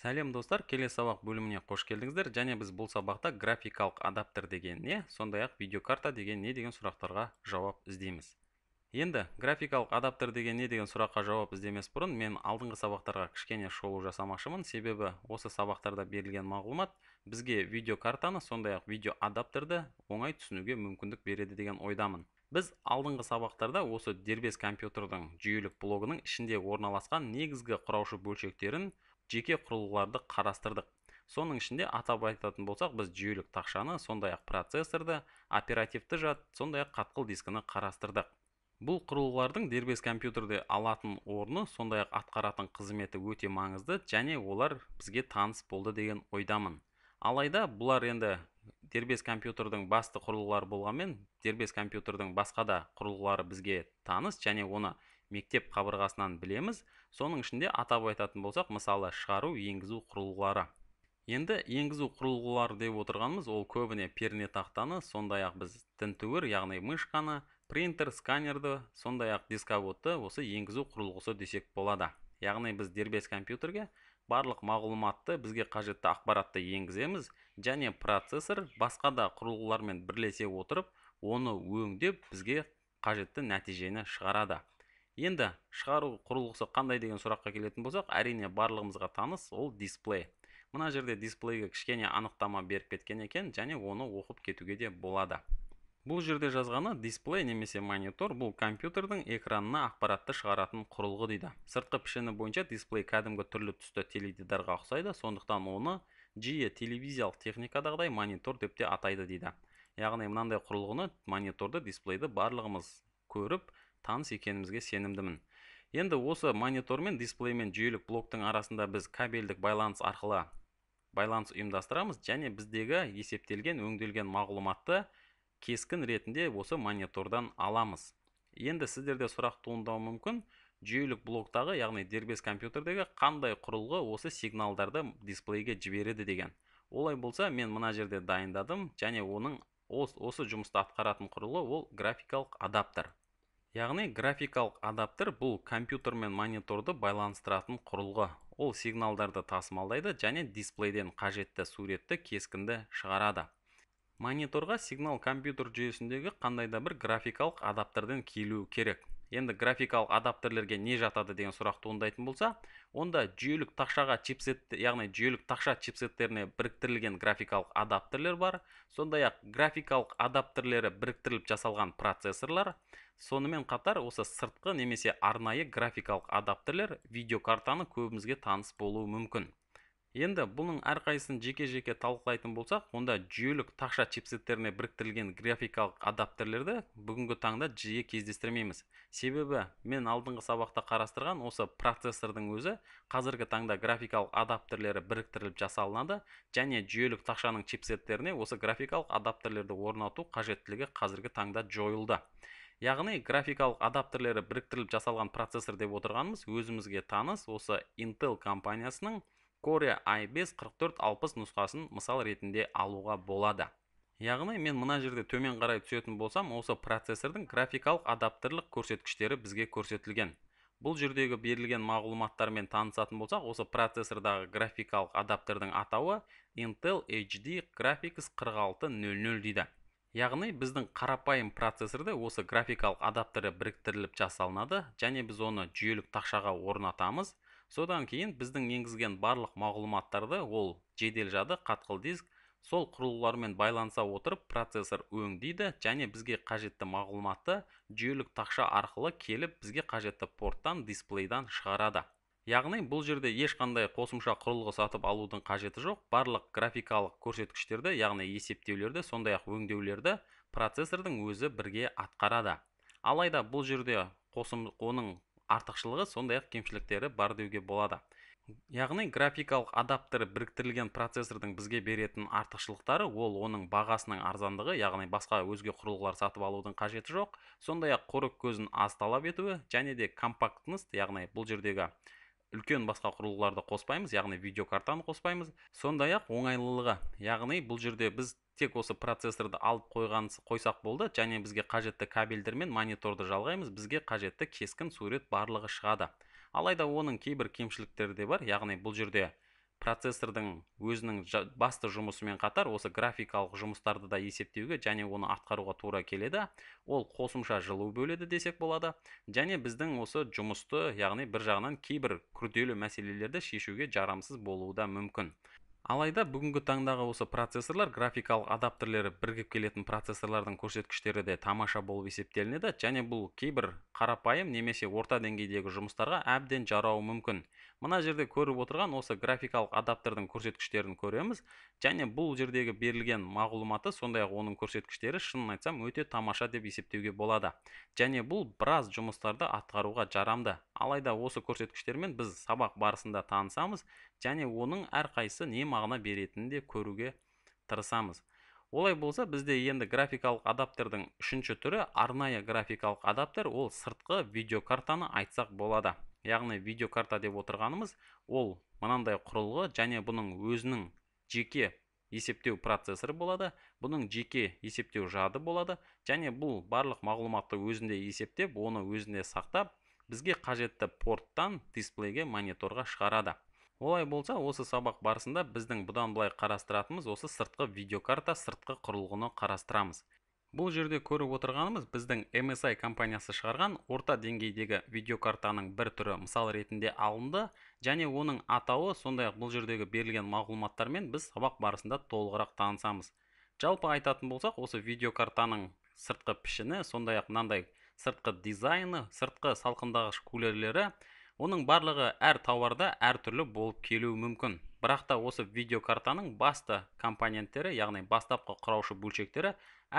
сәлем достар. Келесі сабақ бөліміне қош келдіңіздер. Және біз бұл сабақта графикалық адаптер деген не сондай ақ видеокарта деген не деген сұрақтарға жауап іздейміз. Енді графикалық адаптер деген не деген сұраққа жауап іздемес бұрын мен алдыңғы сабақтарға кішкене шолу жасамақшымын. Себебі осы сабақтарда берілген мағлұмат бізге видеокартаны сондай ақ видео адаптерді оңай түсінуге мүмкіндік береді деген ойдамын. Біз алдыңғы сабақтарда осы дербес компьютердің жүйелік блогының ішінде орналасқан негізгі құраушы бөлшектерін жеке құрылғыларды қарастырдық. Соның ішінде атап айтатын болсақ біз жүйелік тақшаны сондай ақ процессорды оперативті жад сондай ақ қатқыл дискіні қарастырдық. Бұл құрылғылардың дербес компьютерде алатын орны сондай ақ атқаратын қызметі өте маңызды және олар бізге таныс болды деген ойдамын. Алайда бұлар енді дербес компьютердің басты құрылғылары болғанмен дербес компьютердің басқа да құрылғылары бізге таныс және оны мектеп қабырғасынан білеміз. Соның ішінде атап айтатын болсақ мысалы шығару енгізу құрылғылары. Енді енгізу құрылғылары деп отырғанымыз ол көбіне пернетақтаны сондай ақ біз тінтуір яғни мышканы принтер сканерді сондай ақ дисководты осы енгізу құрылғысы десек болады. Яғни біз дербес компьютерге барлық мағлұматты бізге қажетті ақпаратты енгіземіз және процессор басқа да құрылғылармен бірлесе отырып оны өңдеп бізге қажетті нәтижені шығарады. Енді шығару құрылғысы қандай деген сұраққа келетін болсақ әрине барлығымызға таныс ол дисплей. Мына жерде дисплейге кішкене анықтама беріп кеткен екен және оны оқып кетуге де болады. Бұл жерде жазғаны дисплей немесе монитор бұл компьютердің экранына ақпаратты шығаратын құрылғы дейді. Сыртқы пішіні бойынша дисплей кәдімгі түрлі түсті теледидарға ұқсайды сондықтан оны жиі телевизиялық техникадағыдай монитор деп те атайды дейді. Яғни мынандай құрылғыны мониторды дисплейді барлығымыз көріп таныс екенімізге сенімдімін. Енді осы монитор мен дисплей мен жүйелік блоктың арасында біз кабельдік байланыс арқылы байланыс ұйымдастырамыз және біздегі есептелген өңделген мағлұматты кескін ретінде осы монитордан аламыз. Енді сіздерде сұрақ туындауы мүмкін. Жүйелік блоктағы яғни дербес компьютердегі қандай құрылғы осы сигналдарды дисплейге жібереді деген. Олай болса мен мына жерде дайындадым және оның осы жұмысты атқаратын құрылғы ол графикалық адаптер. Яғни графикалық адаптер бұл компьютер мен мониторды байланыстыратын құрылғы. Ол сигналдарды тасымалдайды және дисплейден қажетті суретті кескінді шығарады. Мониторға сигнал компьютер жүйесіндегі қандай да бір графикалық адаптерден келуі керек. Енді графикалық адаптерлерге не жатады деген сұрақ туындайтын болса онда жүйелік тақшаға чипсет яғни жүйелік тақша чипсеттеріне біріктірілген графикалық адаптерлер бар. Сондай ақ графикалық адаптерлері біріктіріліп жасалған процессорлар. Сонымен қатар осы сыртқы немесе арнайы графикалық адаптерлер видеокартаны көбімізге таныс болуы мүмкін. Енді бұның әрқайсысын жеке-жеке талқылайтын болсақ онда жүйелік тақша чипсеттеріне біріктірілген графикалық адаптерлерді бүгінгі таңда жиі кездестірмейміз. Себебі мен алдыңғы сабақта қарастырған осы процессордың өзі қазіргі таңда графикалық адаптерлері біріктіріліп жасалынады және жүйелік тақшаның чипсеттеріне осы графикалық адаптерлерді орнату қажеттілігі қазіргі таңда жойылды. Яғни графикалық адаптерлері біріктіріліп жасалған процессор деп отырғанымыз өзімізге таныс осы Intel компаниясының Core i5 4460 нұсқасын мысал ретінде алуға болады. Яғни мен мына жерде төмен қарай түсетін болсам осы процессордың графикалық адаптерлік көрсеткіштері бізге көрсетілген. Бұл жердегі берілген мағлұматтармен танысатын болсақ осы процессордағы графикалық адаптердің атауы Intel HD Graphics 4600 дейді. Яғни біздің қарапайым процессорды осы графикалық адаптері біріктіріліп жасалынады және біз оны жүйелік тақшаға орнатамыз. Содан кейін біздің енгізген барлық мағлұматтарды ол жедел жады қатқыл диск сол құрылғылармен байланыса отырып процессор өңдейді және бізге қажетті мағлұматты жүйелік тақша арқылы келіп бізге қажетті порттан дисплейдан шығарады. Яғни бұл жерде ешқандай қосымша құрылғы сатып алудың қажеті жоқ. Барлық графикалық көрсеткіштерді яғни есептеулерді сондай ақ өңдеулерді процессордың өзі бірге атқарады. Алайда бұл жерде қосым оның артықшылығы сондай ақ кемшіліктері бар деуге болады. Яғни графикалық адаптер біріктірілген процессордың бізге беретін артықшылықтары ол оның бағасының арзандығы яғни басқа өзге құрылғылар сатып алудың қажеті жоқ сондай ақ қорек көзін аз талап етуі және де компактность яғни бұл жердегі үлкен басқа құрылғыларды қоспаймыз яғни видеокартаны қоспаймыз сондай ақ оңайлылығы. Яғни бұл жерде біз тек осы процессорды алып қойған қойсақ болды және бізге қажетті кабельдермен мониторды жалғаймыз бізге қажетті кескін сурет барлығы шығады. Алайда оның кейбір кемшіліктері де бар яғни бұл жерде процессордың өзінің басты жұмысымен қатар осы графикалық жұмыстарды да есептеуге және оны атқаруға тура келеді. Ол қосымша жылу бөледі десек болады және біздің осы жұмысты яғни бір жағынан кейбір күрделі мәселелерді шешуге жарамсыз болуы да мүмкін. Алайда бүгінгі таңдағы осы процессорлар графикалық адаптерлері бірігіп келетін процессорлардың көрсеткіштері де тамаша болып есептелінеді және бұл кейбір қарапайым немесе орта деңгейдегі жұмыстарға әбден жарауы мүмкін. Мына жерде көріп отырған осы графикалық адаптердің көрсеткіштерін көреміз. Және бұл жердегі берілген мағлұматы сондай ақ оның көрсеткіштері шынын айтсам өте тамаша деп есептеуге болады. Және бұл біраз жұмыстарды атқаруға жарамды. Алайда осы көрсеткіштермен біз сабақ барысында танысамыз және оның әрқайсысы не мағына беретінін де көруге тырысамыз. Олай болса бізде енді графикалық адаптердің үшінші түрі арнайы графикалық адаптер ол сыртқы видеокартаны айтсақ болады. Яғни видеокарта деп отырғанымыз ол мынандай құрылғы және бұның өзінің жеке есептеу процессоры болады бұның жеке есептеу жады болады және бұл барлық мағлұматты өзінде есептеп оны өзінде сақтап бізге қажетті порттан дисплейге мониторға шығарады. Олай болса осы сабақ барысында біздің бұдан былай қарастыратынымыз осы сыртқы видеокарта сыртқы құрылғыны қарастырамыз. Бұл жерде көріп отырғанымыз біздің MSI компаниясы шығарған орта деңгейдегі видеокартаның бір түрі мысал ретінде алынды және оның атауы сондай ақ бұл жердегі берілген мағлұматтармен біз сабақ барысында толығырақ танысамыз. Жалпы айтатын болсақ осы видеокартаның сыртқы пішіні сондай ақ мынандай сыртқы дизайны сыртқы салқындағыш кулерлері оның барлығы әр тауарда әртүрлі болып келуі мүмкін. Бірақ та осы видеокартаның басты компоненттері яғни бастапқы құраушы бөлшектері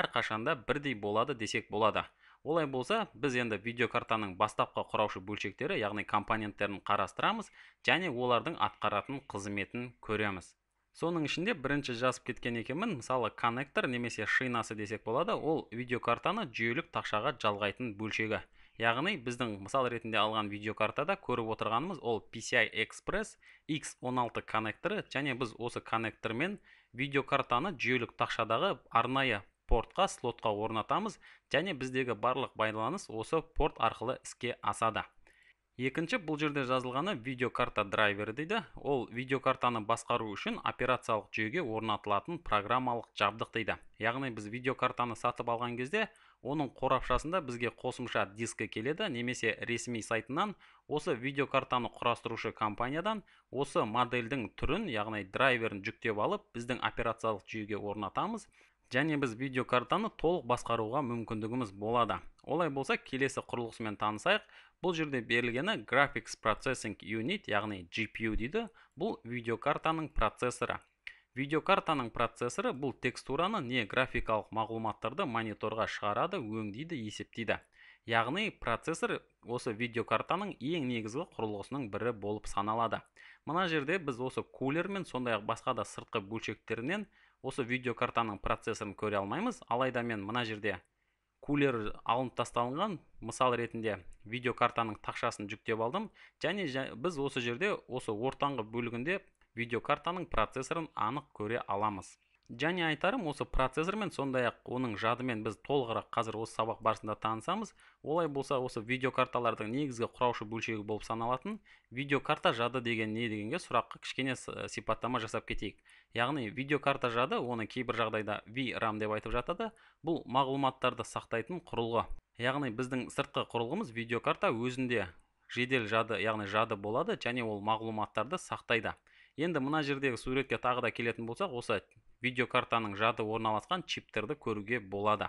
әрқашанда бірдей болады десек болады. Олай болса біз енді видеокартаның бастапқы құраушы бөлшектері яғни компоненттерін қарастырамыз және олардың атқаратын қызметін көреміз. Соның ішінде бірінші жазып кеткен екенмін. Мысалы коннектор немесе шинасы десек болады ол видеокартаны жүйелік тақшаға жалғайтын бөлшегі. Яғни біздің мысал ретінде алған видеокартада көріп отырғанымыз ол PCI Express X16 коннекторы және біз осы коннектормен видеокартаны жүйелік тақшадағы арнайы портқа слотқа орнатамыз және біздегі барлық байланыс осы порт арқылы іске асады. Екінші бұл жерде жазылғаны видеокарта драйвері дейді. Ол видеокартаны басқару үшін операциялық жүйеге орнатылатын программалық жабдық дейді. Яғни біз видеокартаны сатып алған кезде оның қорапшасында бізге қосымша дискі келеді немесе ресми сайтынан. Осы видеокартаны құрастырушы компаниядан осы модельдің түрін яғни драйверін жүктеп алып біздің операциялық жүйеге орнатамыз. Және біз видеокартаны толық басқаруға мүмкіндігіміз болады. Олай болса келесі құрылғысымен танысайық. Бұл жерде берілгені graphics processing unit яғни GPU дейді. Бұл видеокартаның процессоры. Видеокартаның процессоры бұл текстураны не графикалық мағлұматтарды мониторға шығарады өңдейді есептейді. Яғни процессор осы видеокартаның ең негізгі құрылғысының бірі болып саналады. Мына жерде біз осы кулер мен сондай ақ басқа да сыртқы бөлшектерінен осы видеокартаның процессорын көре алмаймыз. Алайда мен мына жерде кулер алынып тасталынған мысал ретінде видеокартаның тақшасын жүктеп алдым. Және біз осы жерде осы ортаңғы бөлігінде видеокартаның процессорын анық көре аламыз. Және айтарым осы процессормен сондай ақ оның жадымен біз толығырақ қазір осы сабақ барысында танысамыз. Олай болса осы видеокарталардың негізгі құраушы бөлшегі болып саналатын видеокарта жады деген не дегенге сұраққа кішкене сипаттама жасап кетейік. Яғни видеокарта жады оны кейбір жағдайда VRAM деп айтып жатады. Бұл мағлұматтарды сақтайтын құрылғы. Яғни біздің сыртқы құрылғымыз видеокарта өзінде жедел жады яғни жады болады және ол мағлұматтарды сақтайды. Енді мына жердегі суретке тағы да келетін болсақ осы видеокартаның жады орналасқан чиптерді көруге болады.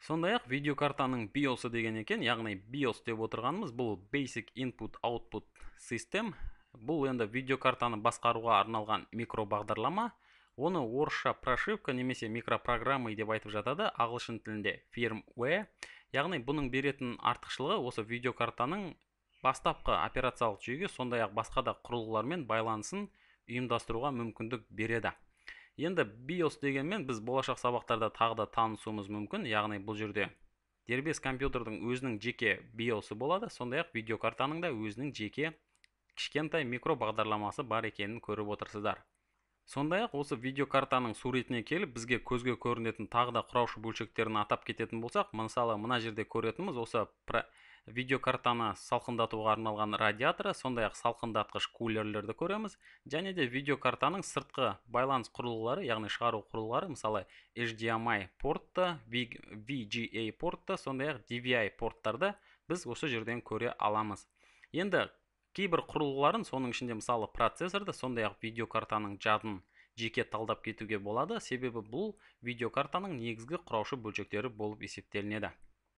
Сондай ақ видеокартаның BIOS деген екен яғни BIOS деп отырғанымыз бұл Basic Input Output System. Бұл енді видеокартаны басқаруға арналған микро бағдарлама оны орысша прошивка немесе микропрограммы деп айтып жатады ағылшын тілінде firmware. Яғни бұның беретін артықшылығы осы видеокартаның бастапқы операциялық жүйеге сондай ақ басқа да құрылғылармен байланысын ұйымдастыруға мүмкіндік береді. Енді BIOS дегенмен біз болашақ сабақтарда тағы да танысуымыз мүмкін яғни бұл жерде дербес компьютердің өзінің жеке BIOSы болады сондай ақ видеокартаның да өзінің жеке кішкентай микро бағдарламасы бар екенін көріп отырсыздар. Сондай ақ осы видеокартаның суретіне келіп бізге көзге көрінетін тағы да құраушы бөлшектерін атап кететін болсақ мысалы мына жерде көретініміз осы видеокартаны салқындатуға арналған радиаторы сондай ақ салқындатқыш кулерлерді көреміз және де видеокартаның сыртқы байланыс құрылғылары яғни шығару құрылғылары мысалы HDMI портты VGA портты сондай ақ DVI порттарды біз осы жерден көре аламыз. Енді кейбір құрылғыларын соның ішінде мысалы процессорды сондай ақ видеокартаның жадын жеке талдап кетуге болады. Себебі бұл видеокартаның негізгі құраушы бөлшектері болып есептелінеді.